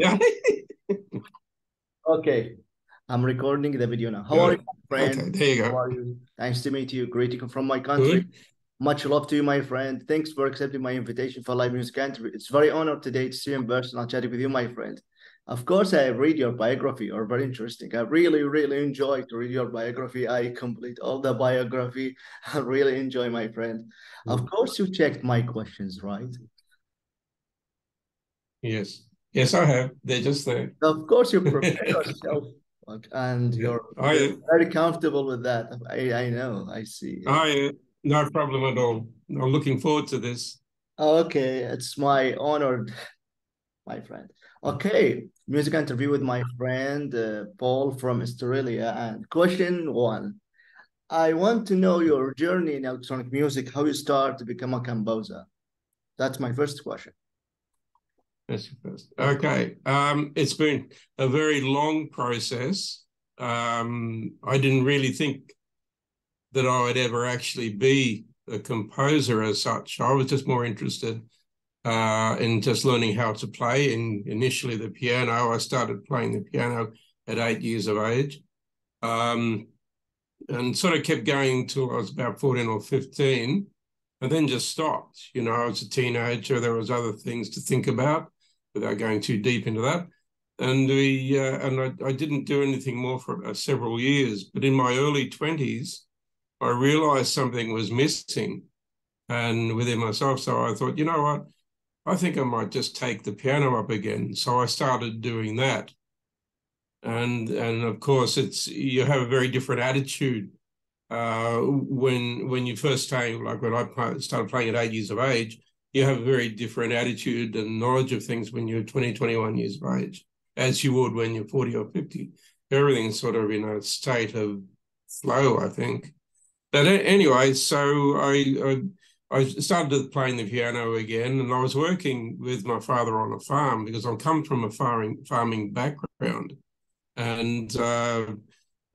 Yeah. Okay, I'm recording the video now. How Yeah. are you, friend? Okay, there you go. How are you? Nice to meet you. Greeting from my country. Good. Much love to you, my friend. Thanks for accepting my invitation for live music interview. It's very honored today to see you in person and chatting with you, my friend. Of course, I read your biography. You're very interesting. I really, really enjoy to read your biography. I complete all the biography. I really enjoy, my friend. Of mm. course, you checked my questions, right? Yes. Yes, I have. They're just there. Of course, you prepare yourself, and you're very comfortable with that. I, I know. I see. I no problem at all. I'm looking forward to this. Okay, it's my honor, my friend. Okay, music interview with my friend uh, Paul from Australia. And question one, I want to know your journey in electronic music, how you start to become a composer. That's my first question. That's first. Okay. Um, it's been a very long process. Um, I didn't really think that I would ever actually be a composer as such. I was just more interested uh, in just learning how to play. And initially, the piano. I started playing the piano at eight years of age, um, and sort of kept going until I was about fourteen or fifteen, and then just stopped. You know, I was a teenager. There was other things to think about without going too deep into that. And we uh, and I, I didn't do anything more for uh, several years. But in my early twenties, I realized something was missing, and within myself. So I thought, you know what, I think I might just take the piano up again. So I started doing that. And and of course, it's you have a very different attitude uh, when when you first start, like when I started playing at eight years of age you have a very different attitude and knowledge of things when you're 20, 21 years of age, as you would when you're 40 or 50. Everything's sort of in a state of flow, I think. But anyway, so I, I, I started playing the piano again, and I was working with my father on a farm because I come from a farming farming background, and uh,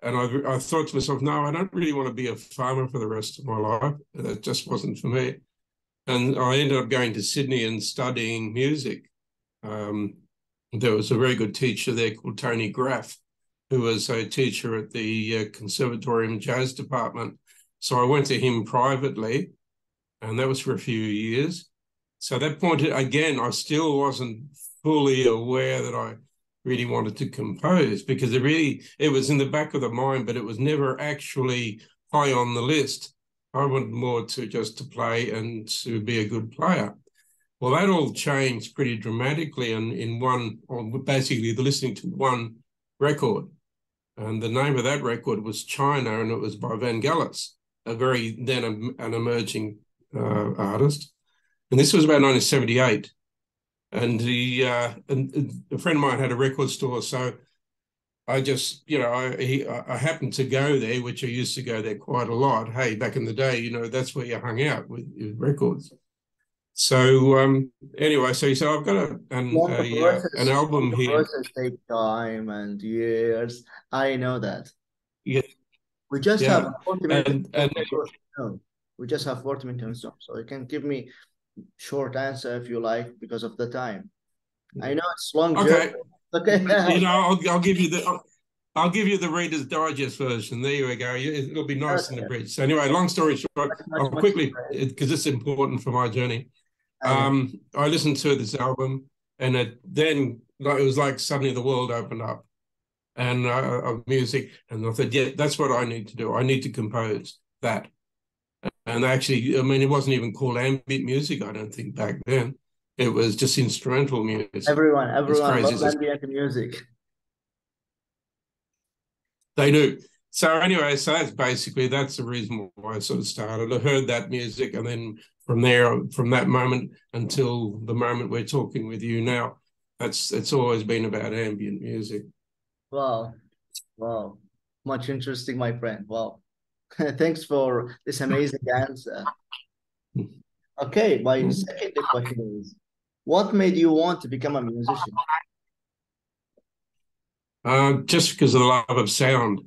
and I, I thought to myself, no, I don't really want to be a farmer for the rest of my life. That just wasn't for me and I ended up going to Sydney and studying music. Um, there was a very good teacher there called Tony Graff, who was a teacher at the uh, Conservatorium Jazz Department. So I went to him privately, and that was for a few years. So at that point, again, I still wasn't fully aware that I really wanted to compose because it really it was in the back of the mind, but it was never actually high on the list. I wanted more to just to play and to be a good player. Well, that all changed pretty dramatically, and in one, or basically, the listening to one record, and the name of that record was China, and it was by Van Vangelis, a very then an emerging uh, artist, and this was about 1978, and the uh, and a friend of mine had a record store, so I just, you know, I he, I happened to go there, which I used to go there quite a lot. Hey, back in the day, you know, that's where you hung out with, with records. So um, anyway, so said, I've got a, an, Long a, uh, process, an album the here. process take time and years. I know that. Yeah, We just yeah. have 40 minutes. And, and No, we just have 40 minutes. So you can give me short answer if you like because of the time. I know it's long okay, journey. Okay. you know, I'll, I'll give you the, I'll, I'll give you the Reader's Digest version. There you go. It'll be nice in the bridge. So anyway, long story short, Much, I'll much quickly, because it's important for my journey. I. Um, I listened to this album, and it then like, it was like suddenly the world opened up, and uh, of music, and I thought, yeah, that's what I need to do. I need to compose that. And actually, I mean, it wasn't even called ambient music. I don't think back then. It was just instrumental music. Everyone, everyone loves ambient music. They do. So anyway, so that's basically that's the reason why I sort of started. I heard that music, and then from there, from that moment until the moment we're talking with you now, that's it's always been about ambient music. Wow. Wow. Much interesting, my friend. Wow. Thanks for this amazing answer. Okay, my second question is, what made you want to become a musician? Uh, just because of the love of sound,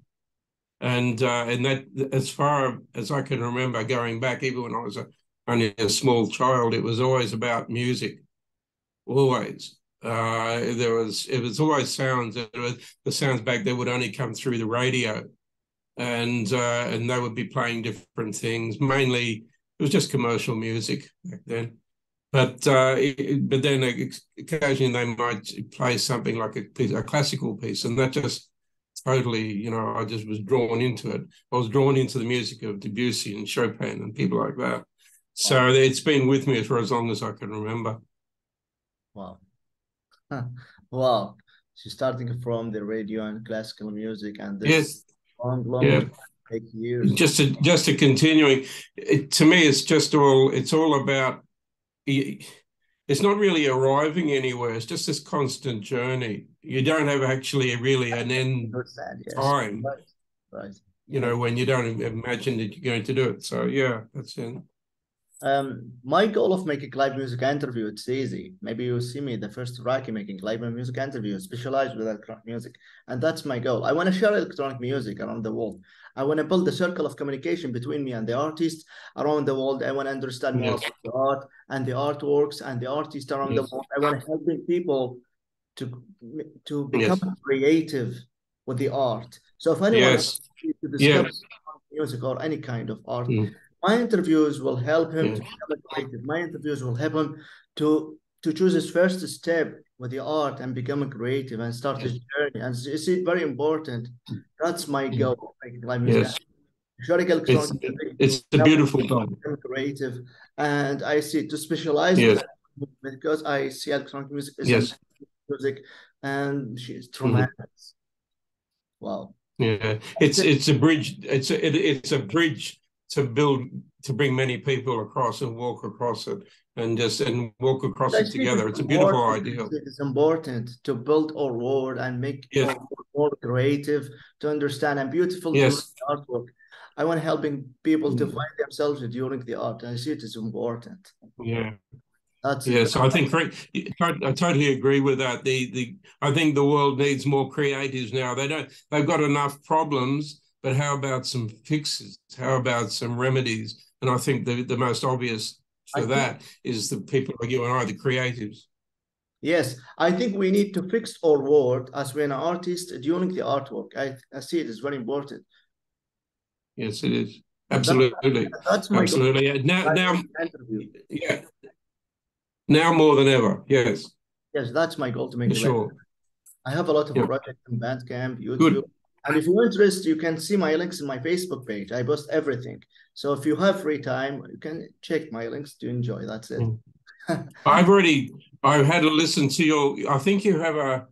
and uh, and that as far as I can remember, going back even when I was a, only a small child, it was always about music, always. Uh, there was it was always sounds. Was, the sounds back there would only come through the radio, and uh, and they would be playing different things. Mainly, it was just commercial music back then. But uh, it, but then occasionally they might play something like a piece, a classical piece, and that just totally, you know, I just was drawn into it. I was drawn into the music of Debussy and Chopin and people like that. So wow. it's been with me for as long as I can remember. Wow. wow. So starting from the radio and classical music and this yes. long, long yeah. take years. Just to just to continuing, it, to me, it's just all it's all about. It's not really arriving anywhere. It's just this constant journey. You don't have actually really an end yes. time. Right. right. You know, when you don't imagine that you're going to do it. So yeah, that's it. Um, my goal of making live music interview, it's easy. Maybe you see me the first Iraqi making live music interview, specialized with electronic music. And that's my goal. I want to share electronic music around the world. I want to build a circle of communication between me and the artists around the world. I want to understand more about the art and the artworks and the artists around yes. the world. I want to help people to to become yes. creative with the art. So if anyone yes. to discover yes. music or any kind of art, mm my interviews will help him to mm. become creative. My interviews will help him to to choose his first step with the art and become a creative and start his mm. journey. And it's very important. That's my mm. goal. Like yes. It's, it's a beautiful thing. Creative, and I see to specialize yes. because I see electronic music is yes. music, and she's mm-hmm. tremendous. Mm-hmm. Wow. Yeah, it's it's a bridge. It's a it, it's a bridge to build to bring many people across and walk across it and just and walk across it together. It's a beautiful idea. It's important to build our world and make yes. more creative to understand and beautiful yes. artwork. I want helping people to mm. find themselves during the art. I see it is important. Yeah. That's yes, I think I totally agree with that. The the I think the world needs more creatives now. They don't. They've got enough problems but how about some fixes? How about some remedies? And I think the, the most obvious for I that think, is the people like you and I, the creatives. Yes, I think we need to fix our world as we're an artist during the artwork. I, I see it is very important. Yes, it is. Absolutely. That, that's my Absolutely. Yeah. Now, now, yeah. Now more than ever. Yes. Yes, that's my goal to make. Sure. I have a lot of yeah. projects in Bandcamp, YouTube. Good. And if you're interested, you can see my links in my Facebook page. I post everything. So if you have free time, you can check my links to enjoy. That's it. Hmm. I've already I've had to listen to your I think you have a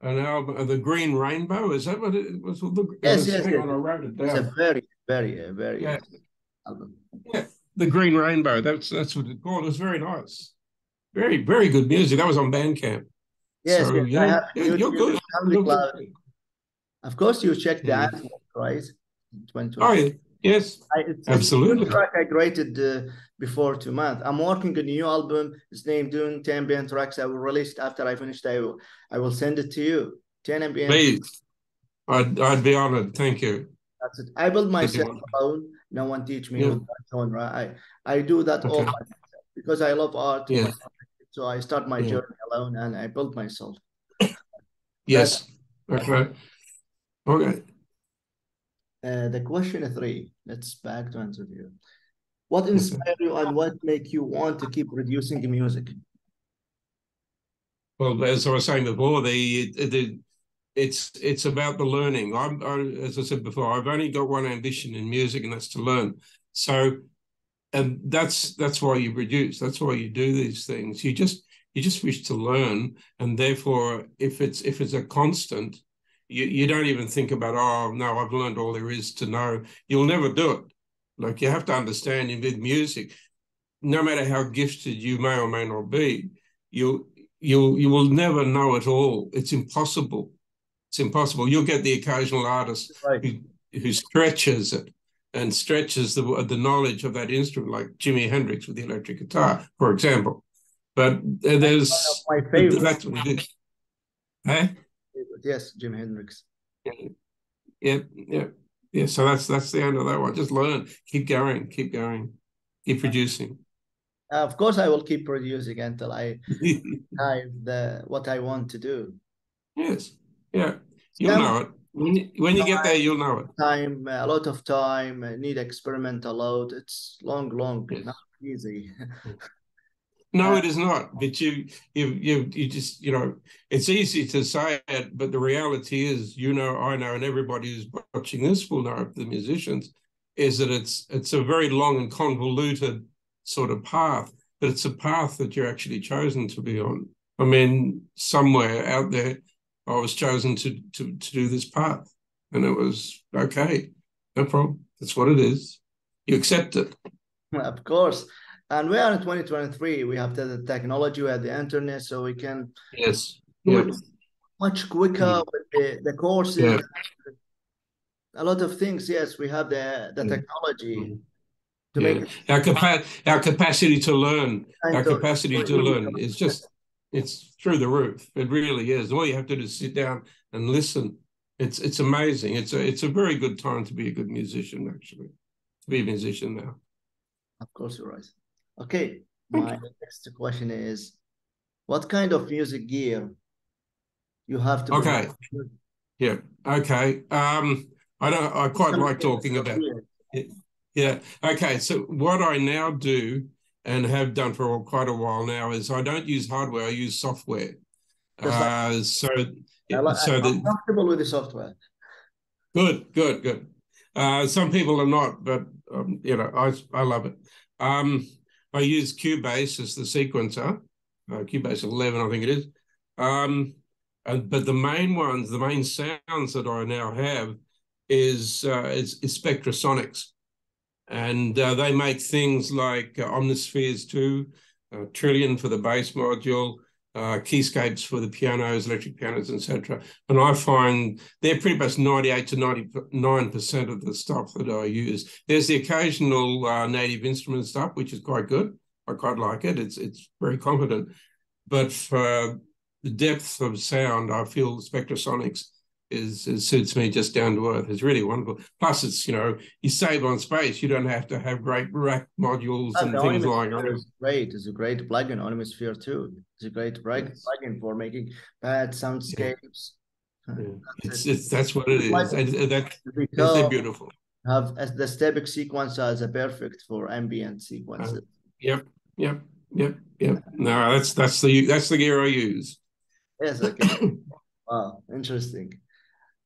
an album the Green Rainbow. Is that what it was? The, yes, yes, yes. On, I wrote it down. It's a very, very, uh, very yeah. album. Yeah. The Green Rainbow. That's that's what it's called. It was very nice. Very, very good music. That was on Bandcamp. Yes, so, yes. Yeah, you're, you're good. You're good. Of course, you check the yeah. right? Oh, yes, I, it's, absolutely. It's track I created uh, before two months. I'm working on a new album. It's named Doing 10 ambient tracks. I will release it after I finish. I will, I will send it to you. 10 ambient. Please. I'd, I'd be honored. Thank you. That's it. I build myself alone. No one teach me yeah. that genre. I, I do that okay. all myself because I love art. Yes. So I start my yeah. journey alone and I build myself. yes. okay. Okay. Uh, the question three, let's back to interview. What inspired you and what make you want to keep producing music? Well, as I was saying before, the the it's it's about the learning. I'm I, as I said before, I've only got one ambition in music, and that's to learn. So, and that's that's why you produce. That's why you do these things. You just you just wish to learn, and therefore, if it's if it's a constant, you, you don't even think about, oh, no, I've learned all there is to know. You'll never do it. Like you have to understand in with music, no matter how gifted you may or may not be, you you you will never know it all. It's impossible. It's impossible. You'll get the occasional artist right. who, who stretches it and stretches the the knowledge of that instrument, like Jimi Hendrix with the electric guitar, for example. But uh, there's my favorite. That's what it is. Hey? Yes, Jim Hendrix. Yeah, yeah, yeah. So that's that's the end of that one. Just learn, keep going, keep going, keep producing. Uh, of course, I will keep producing until I have the what I want to do. Yes, yeah, you'll know it when you, when you get there. You'll know it. Time, a lot of time. Need experiment a lot. It's long, long, yes. not easy. No, it is not. But you, you, you, you just, you know, it's easy to say it, but the reality is, you know, I know, and everybody who's watching this will know, the musicians, is that it's it's a very long and convoluted sort of path, but it's a path that you're actually chosen to be on. I mean, somewhere out there, I was chosen to to to do this path, and it was okay, no problem. That's what it is. You accept it. Of course. And we are in 2023. We have the technology, we have the internet, so we can yes, yes. much quicker mm. with the, the courses. Yeah. A lot of things. Yes, we have the the mm. technology. Mm. To yeah. make our, capa- our capacity to learn, and our capacity to learn is just it's through the roof. It really is. All you have to do is sit down and listen. It's it's amazing. It's a it's a very good time to be a good musician, actually, to be a musician now. Of course, you're right. Okay, my next question is, what kind of music gear you have to? Okay. Yeah. Okay. Um, I don't. I quite like talking about. It. Yeah. Okay. So what I now do and have done for quite a while now is I don't use hardware. I use software. Uh, so like, so I'm the, comfortable with the software. Good. Good. Good. Uh, some people are not, but um, you know, I I love it. Um, I use Cubase as the sequencer, uh, Cubase 11, I think it is. Um, and, but the main ones, the main sounds that I now have is, uh, is, is Spectrasonics. And uh, they make things like uh, Omnispheres 2, uh, Trilian for the bass module, uh, keyscapes for the pianos, electric pianos, etc. And I find they're pretty much 98 to 99% of the stuff that I use. There's the occasional uh, native instrument stuff, which is quite good. I quite like it. It's it's very competent. But for the depth of sound, I feel Spectrasonics is, is suits me just down to earth. It's really wonderful. Plus, it's you know you save on space. You don't have to have great rack modules and things like that. Great. It's a great plugin. Omnisphere too. It's a great yes. plugin for making bad soundscapes. Yeah. Yeah. It's, it's that's what it is. Like, and that, they're beautiful. Have as the Aesthetic sequencer is a perfect for ambient sequences. Uh, yep, yep, yep, yep. No, that's that's the that's the gear I use. Yes. Okay. wow. Interesting.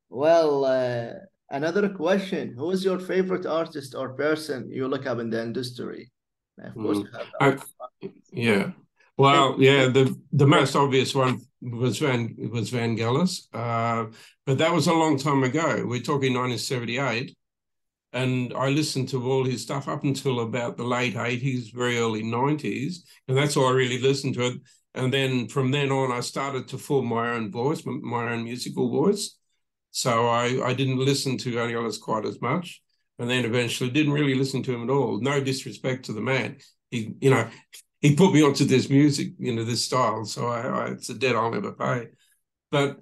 Well, uh, another question: Who is your favorite artist or person you look up in the industry? Of course, mm. I, yeah. Well, yeah. The the most obvious one was Van was Van Vangelis, uh, but that was a long time ago. We're talking 1978, and I listened to all his stuff up until about the late 80s, very early 90s, and that's all I really listened to it. And then from then on, I started to form my own voice, my own musical voice. So I, I didn't listen to Vangelis quite as much. And then eventually didn't really listen to him at all. No disrespect to the man. He, you know, he put me onto this music, you know, this style. So I, I it's a debt I'll never pay. But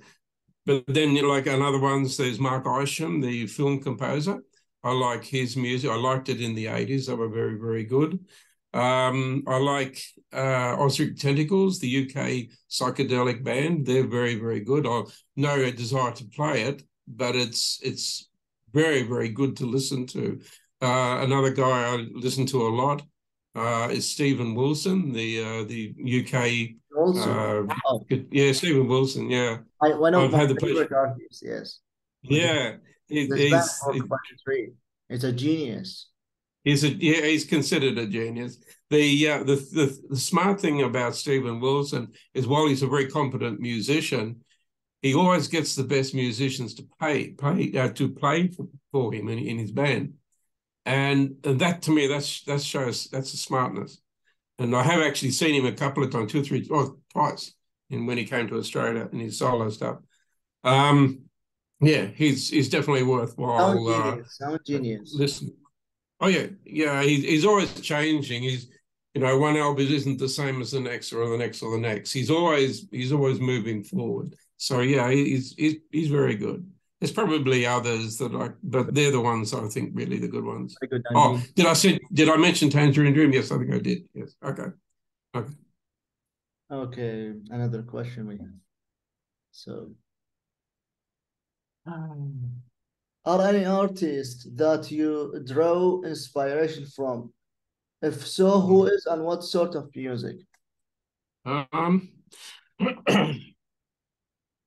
but then you know, like another ones, there's Mark Isham, the film composer. I like his music. I liked it in the 80s. They were very, very good. Um, I like uh, Ozric Tentacles, the UK psychedelic band. They're very, very good. I no desire to play it, but it's it's very, very good to listen to. Uh, another guy I listen to a lot uh, is Steven Wilson, the uh, the UK. Uh, oh. Yeah, Steven Wilson. Yeah, I, one of I've my favorite artists. Yes. Yeah, he's, it's a genius. He's a yeah, he's considered a genius. The, uh, the the the smart thing about Steven Wilson is while he's a very competent musician, he always gets the best musicians to pay play uh, to play for, for him in, in his band, and, and that to me that's that shows that's a smartness. And I have actually seen him a couple of times, two or three, or oh, twice, and when he came to Australia and his solo stuff. Um, yeah, he's he's definitely worthwhile. Sound genius. Uh, Sound genius. Listen, Oh yeah, yeah. He, he's always changing. He's you know one album isn't the same as the next or the next or the next. He's always he's always moving forward. So yeah, he's he's he's very good. there's probably others that I, but they're the ones I think really the good ones. Good, oh, did I say? Did I mention Tangerine Dream? Yes, I think I did. Yes. Okay. Okay. Okay. Another question we have. So, um, are any artists that you draw inspiration from? If so, who is and what sort of music? Um.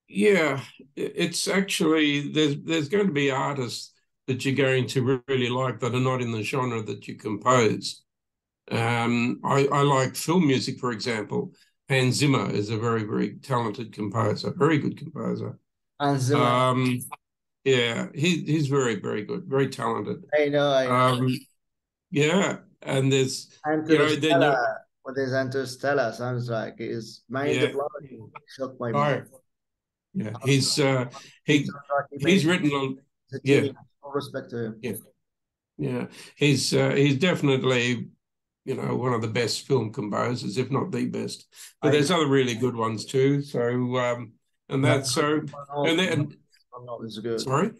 Yeah, it's actually there's there's going to be artists that you're going to really like that are not in the genre that you compose. Um, I, I like film music, for example. Hans Zimmer is a very very talented composer, very good composer. Hans Zimmer. Um, yeah, he he's very very good, very talented. I know. I know. Um, yeah, and there's you know, then what is Interstellar sounds like is mind yeah. blowing. Shocked my mind. Yeah, he's uh, he he's written a yeah. respect to him. Yeah, yeah, he's uh, he's definitely you know one of the best film composers, if not the best. But there's other really good ones too. So um, and that's so and then is good. Sorry,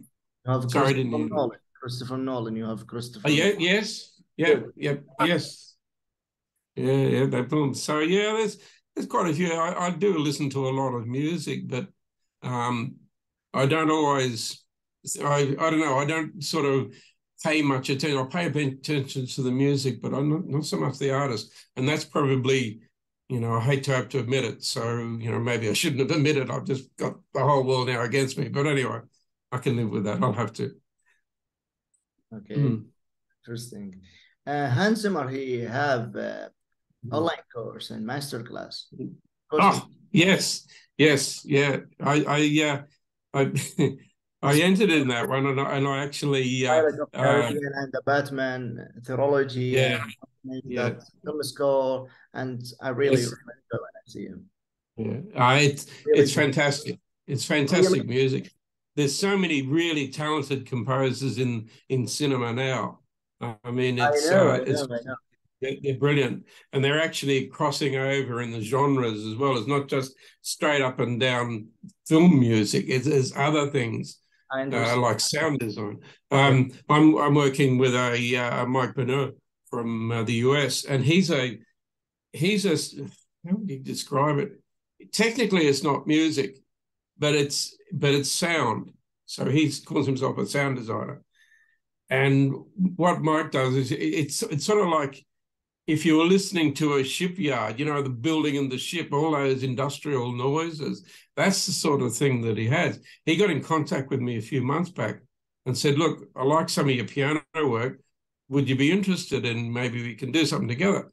you have sorry, didn't you? Nolan. Christopher Nolan. You have Christopher. Oh, yeah. Yes. Yeah. Yeah. Yes. Yeah. Yeah. That film. So yeah, there's there's quite a few. I, I do listen to a lot of music, but um, I don't always, I, I don't know, I don't sort of pay much attention. I pay attention to the music, but I'm not, not so much the artist. And that's probably, you know, I hate to have to admit it. So, you know, maybe I shouldn't have admitted. I've just got the whole world now against me. But anyway, I can live with that. I'll have to. Okay. Mm. Interesting. Uh, Hans Zimmer, he have uh, online course and master masterclass. Oh, yes. Yes, yeah, I, I, yeah, I, I entered in that one, and I, and I actually, uh, uh, and the Batman theology, yeah, yeah, film score, and I really, really enjoy when I see him. Yeah, uh, it's really it's fantastic. It's fantastic really? music. There's so many really talented composers in in cinema now. I mean, it's I know, uh, it's know. They're, they're brilliant, and they're actually crossing over in the genres as well. It's not just straight up and down film music. It's, there's other things uh, like sound design. Um, I'm I'm working with a uh, Mike Bernard from uh, the US, and he's a he's a how would you describe it? Technically, it's not music, but it's but it's sound. So he calls himself a sound designer. And what Mike does is it's it's sort of like if you were listening to a shipyard, you know, the building and the ship, all those industrial noises, that's the sort of thing that he has. He got in contact with me a few months back and said, Look, I like some of your piano work. Would you be interested in maybe we can do something together?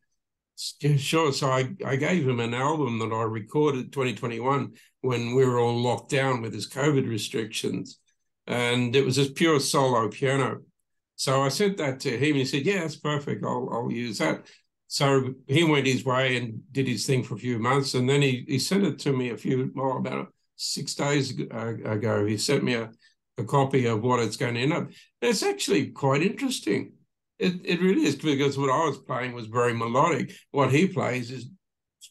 Sure. So I, I gave him an album that I recorded 2021 when we were all locked down with his COVID restrictions. And it was just pure solo piano. So I sent that to him. He said, "Yeah, that's perfect. I'll I'll use that." So he went his way and did his thing for a few months, and then he he sent it to me a few more about six days ago. He sent me a, a copy of what it's going to end up. It's actually quite interesting. It it really is because what I was playing was very melodic. What he plays is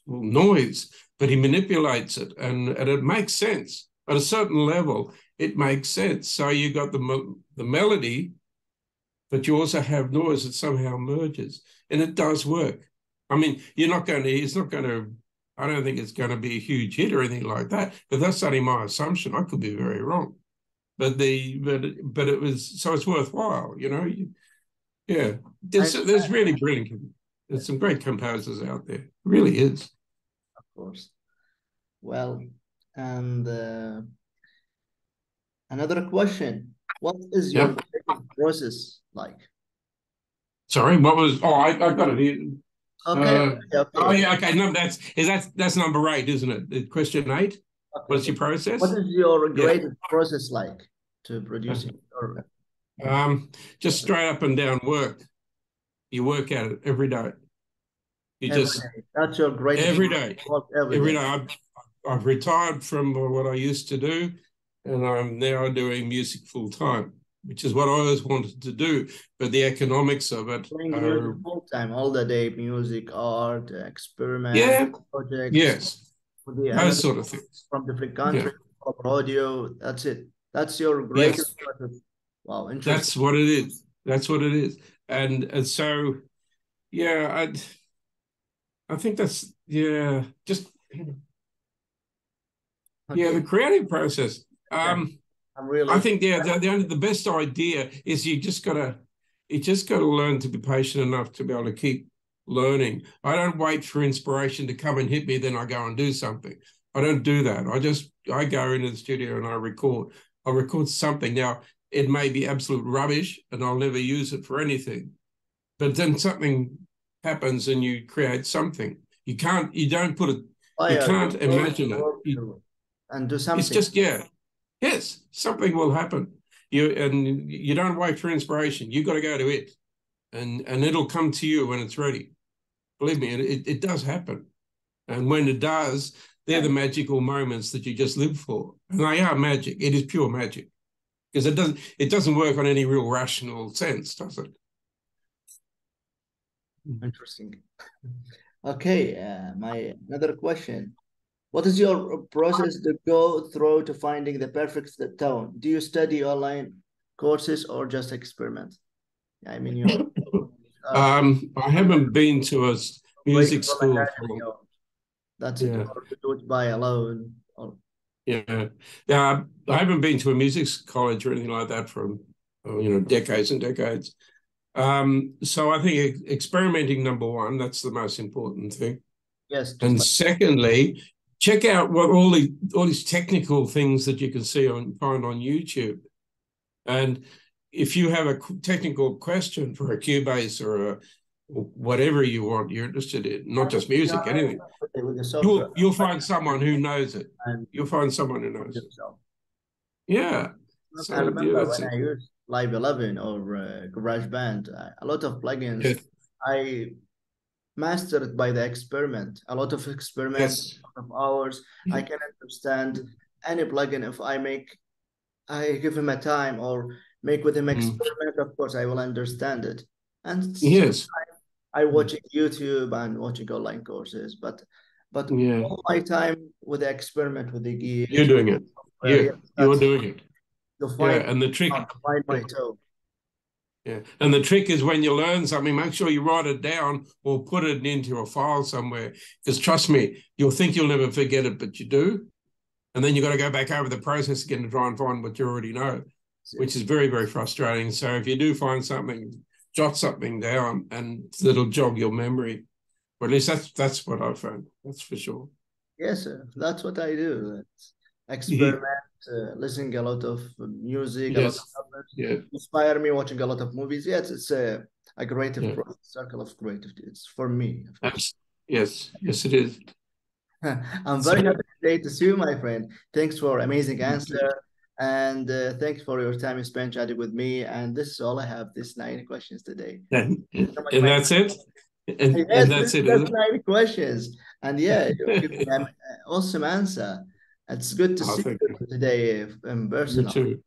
noise, but he manipulates it, and and it makes sense at a certain level. It makes sense. So you got the the melody, but you also have noise that somehow merges and it does work. I mean, you're not going to, it's not going to, I don't think it's going to be a huge hit or anything like that, but that's only my assumption. I could be very wrong. But the, but, but it was, so it's worthwhile, you know? Yeah. There's, there's really brilliant, there's some great composers out there. It really is. Of course. Well, and uh, another question. What is your process like? Sorry, what was? Oh, I, I got it here. Okay. Uh, okay. Oh yeah. Okay. No, that's is that that's number eight, isn't it? Question eight. Okay. What's your process? What is your graded yeah. process like to producing? Um, just straight up and down work. You work at it every day. You every just day. that's your great every day. Every, every day. day. I've, I've retired from what I used to do, and I'm now doing music full time which is what I always wanted to do. But the economics of it are full time, all the day, music, art, experiment, yeah, projects, yes, those sort of things from different countries, yeah. audio. That's it. That's your greatest. Yes. Wow, interesting. That's what it is. That's what it is. And and so, yeah, I I think that's yeah, just yeah, the creative process. Um, I'm really. I think yeah, the, the only the best idea is you just gotta you just gotta learn to be patient enough to be able to keep learning. I don't wait for inspiration to come and hit me, then I go and do something. I don't do that. I just I go into the studio and I record. I record something. Now it may be absolute rubbish and I'll never use it for anything. But then something happens and you create something. You can't you don't put it oh, you yeah, can't imagine it. And do something. It's just yeah. Yes, something will happen. You and you don't wait for inspiration. You've got to go to it, and and it'll come to you when it's ready. Believe me, it, it does happen. And when it does, they're the magical moments that you just live for. And they are magic. It is pure magic. Because it doesn't it doesn't work on any real rational sense, does it? Interesting. Okay, uh, my another question. What is your process to go through to finding the perfect tone? Do you study online courses or just experiment? I mean, you. Uh, um, I haven't been to a music school. For, that's yeah. it. Or to do it by alone. Yeah, yeah. I haven't been to a music college or anything like that for oh, you know decades and decades. Um, so I think experimenting number one, that's the most important thing. Yes. And like secondly, check out what all the all these technical things that you can see on find on YouTube. And if you have a technical question for a Cubase or a whatever you want you're interested in, not just music, anything. You'll you'll find someone who knows it. You'll find someone who knows it. Yeah. So, I remember yeah, when it. I used Live 11 or uh, GarageBand, uh, a lot of plugins yes. I mastered by the experiment. A lot of experiments, yes. of hours. I mm-hmm. can understand any plugin if I make, I give him a time or make with him mm. experiment. Mm. Of course, I will understand it. And yes, I mm-hmm. watching YouTube and watching online courses, but but yeah. all my time with the experiment with the gear. You're doing it. Yeah, you're doing it. Yeah, and the trick. Find my toe. Yeah, and the trick is when you learn something, make sure you write it down or put it into a file somewhere. Because trust me, you'll think you'll never forget it, but you do. And then you've got to go back over the process again to try and find what you already know, which is very, very frustrating. So if you do find something, jot something down and it'll jog your memory. Or at least that's that's what I found. That's for sure. Yes, sir. That's what I do. experiment, yeah. uh, listening a lot of music, yes. a lot of yeah. inspire me watching a lot of movies. Yes, it's a a creative yeah. circle of creativity. It's for me. Yes, yes, it is. I'm very so, happy today to see you, my friend. Thanks for amazing answer. And uh, thanks for your time spent chatting with me. And this is all I have. This nine questions today. And, and that's it. And, yes, and that's it. That's nine questions. And yeah, an awesome answer. It's good to oh, see you today in person. You too.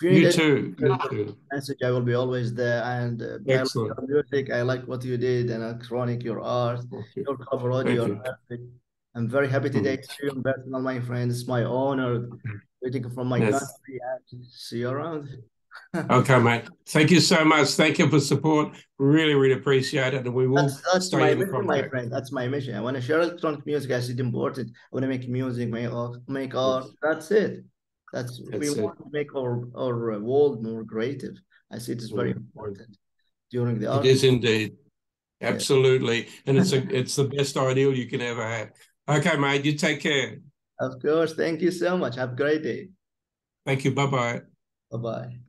You, you too. You too. Message, I will be always there. And uh, Excellent. I like your music. I like what you did and electronic, your art, okay. your cover audio. You. I'm very happy today mm. to you in person, my friends. It's my honor waiting from my yes. country and see you around. okay, mate. Thank you so much. Thank you for support. Really, really appreciate it. And we will that's, that's stay my mission, my friend. That's my mission. I want to share electronic music as it's important. I want to make music, make art, make art. That's it. That's, that's we it. want to make our, our world more creative. I see it is very mm. important during the art. It is indeed. Absolutely. Yeah. And it's a it's the best ideal you can ever have. Okay, mate. You take care. Of course. Thank you so much. Have a great day. Thank you. Bye bye. Bye bye.